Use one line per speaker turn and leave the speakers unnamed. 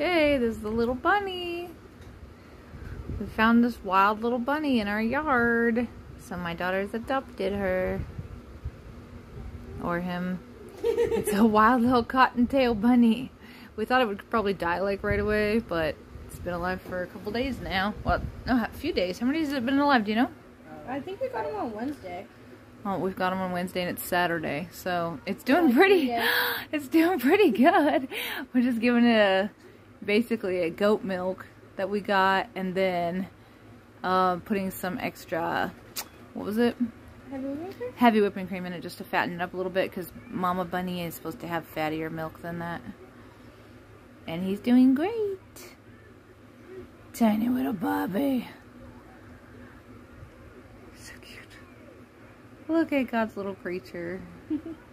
Okay, this is the little bunny. We found this wild little bunny in our yard. So my daughters adopted her. Or him. it's a wild little cottontail bunny. We thought it would probably die like right away, but it's been alive for a couple days now. Well, no, a few days. How many days has it been alive, do you know?
I think we got him on Wednesday.
Oh, we've got him on Wednesday and it's Saturday, so it's doing pretty. It's doing pretty good. We're just giving it a basically a goat milk that we got, and then uh, putting some extra. What was it?
Heavy whipping cream.
Heavy whipping cream in it just to fatten it up a little bit, because Mama Bunny is supposed to have fattier milk than that. And he's doing great. Tiny little Bobby. So cute. Look at God's little creature.